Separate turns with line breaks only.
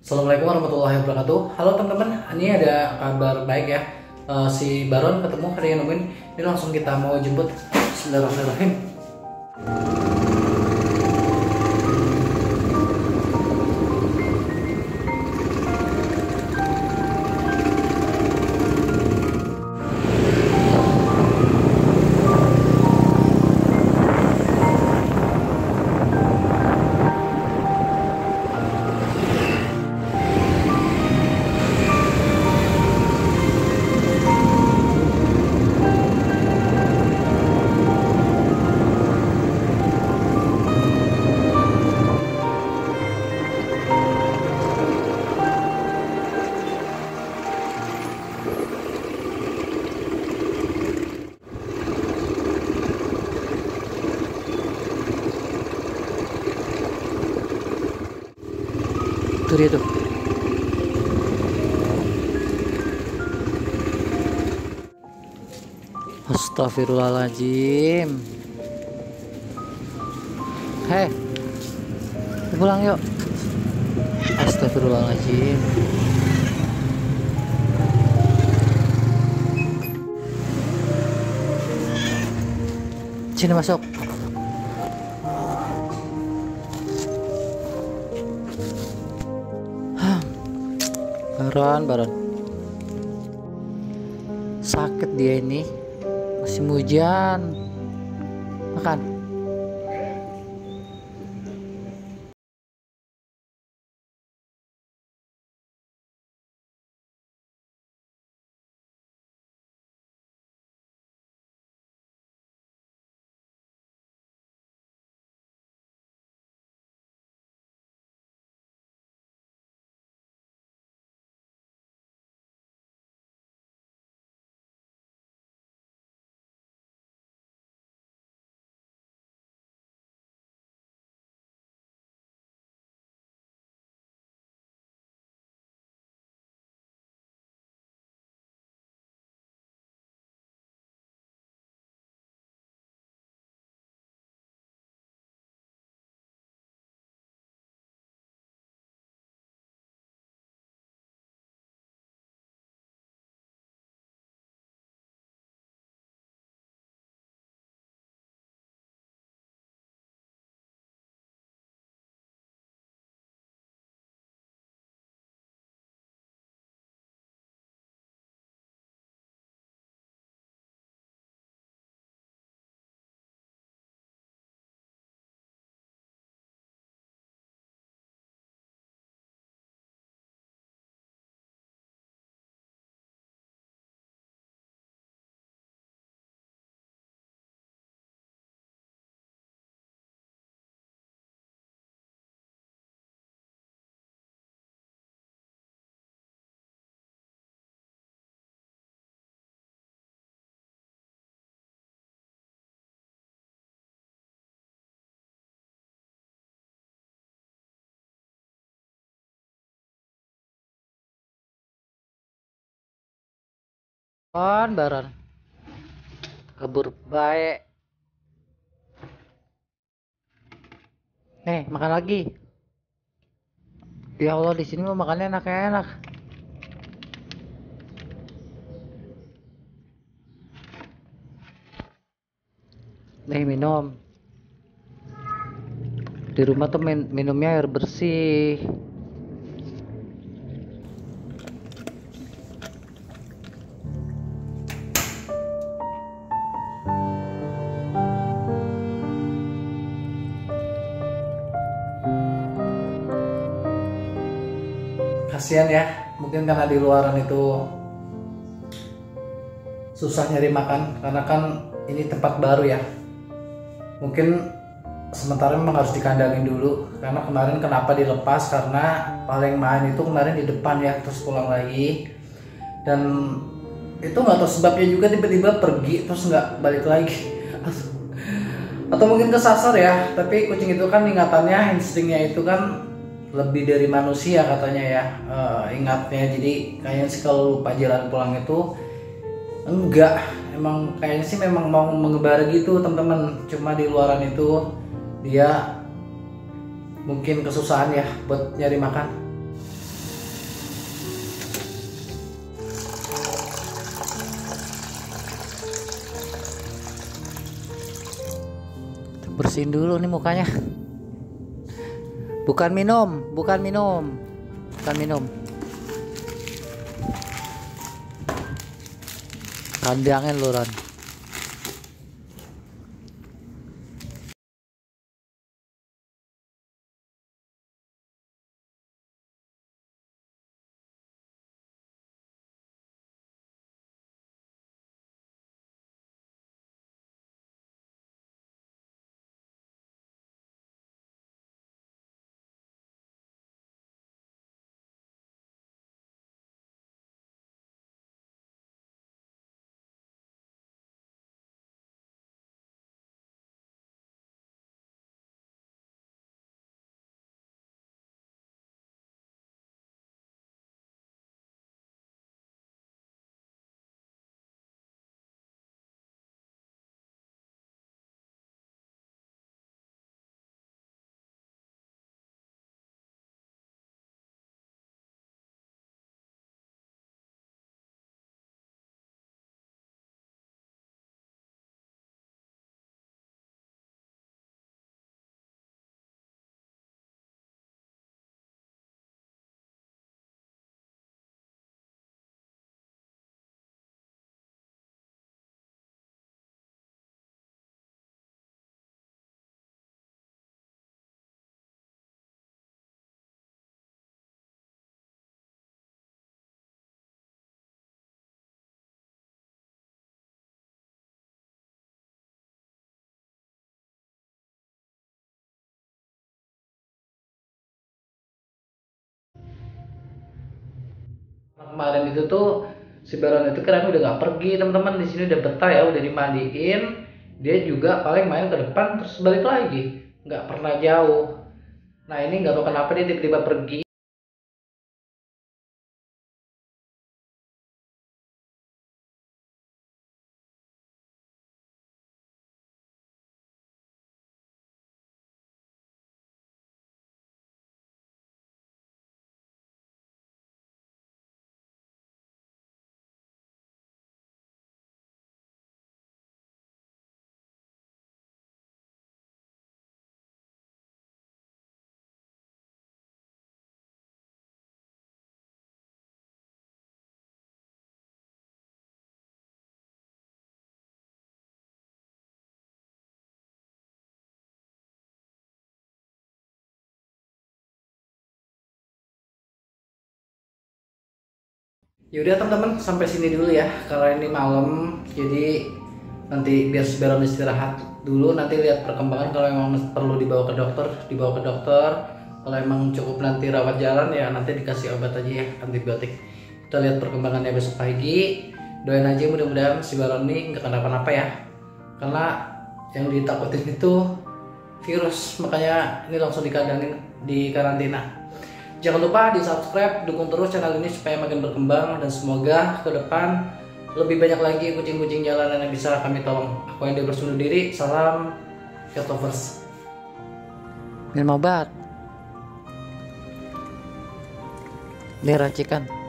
Assalamualaikum warahmatullahi wabarakatuh. Halo teman-teman, ini ada kabar baik ya. Eh, si Baron ketemu hari nungguin. Ini langsung kita mau jemput. Bismillahirrahmanirrahim. Itu dia tuh. Astagfirullahaladzim. Hei, pulang yuk. Astagfirullahaladzim. Sini masuk. Baron, Baron. Sakit dia ini. Masih hujan. Makan. Baron, Baron. Kabur baik. Nih, makan lagi. Ya Allah, di sini mau makannya enak-enak. Nih, minum. Di rumah tuh min minumnya air bersih. Kasihan ya mungkin karena di luaran itu susah nyari makan karena kan ini tempat baru ya. Mungkin sementara memang harus dikandangin dulu karena kemarin kenapa dilepas? Karena paling main itu kemarin di depan ya terus pulang lagi. Dan itu nggak tahu sebabnya juga tiba-tiba pergi terus nggak balik lagi. Atau mungkin kesasar ya tapi kucing itu kan ingatannya instingnya itu kan lebih dari manusia katanya ya e, ingatnya. Jadi kayaknya sih kalau lupa jalan pulang itu enggak. Emang kayaknya sih memang mau mengebar gitu teman-teman cuma di luaran itu dia mungkin kesusahan ya buat nyari makan. Bersihin dulu nih mukanya bukan minum bukan minum. Bukan minum. Kandangin lu Ron kemarin itu tuh si Baron itu keren udah nggak pergi teman-teman. Di sini udah betah ya udah dimandiin. Dia juga paling main ke depan terus balik lagi. Nggak pernah jauh. Nah ini nggak tahu kenapa dia tiba-tiba pergi Yaudah teman-teman sampai sini dulu ya. Karena ini malam jadi nanti biar Baron istirahat dulu nanti lihat perkembangan kalau emang perlu dibawa ke dokter dibawa ke dokter. Kalau emang cukup nanti rawat jalan ya nanti dikasih obat aja ya antibiotik. Kita lihat perkembangannya besok pagi. Doain aja mudah-mudahan si Baron ini nggak kenapa-napa ya. Karena yang ditakutin itu virus makanya ini langsung dikandangin di karantina Jangan lupa di subscribe, dukung terus channel ini supaya makin berkembang dan semoga ke depan lebih banyak lagi kucing-kucing jalanan yang bisa kami tolong. Aku yang bersundur diri, salam cat lovers. Minum obat. Ini racikan.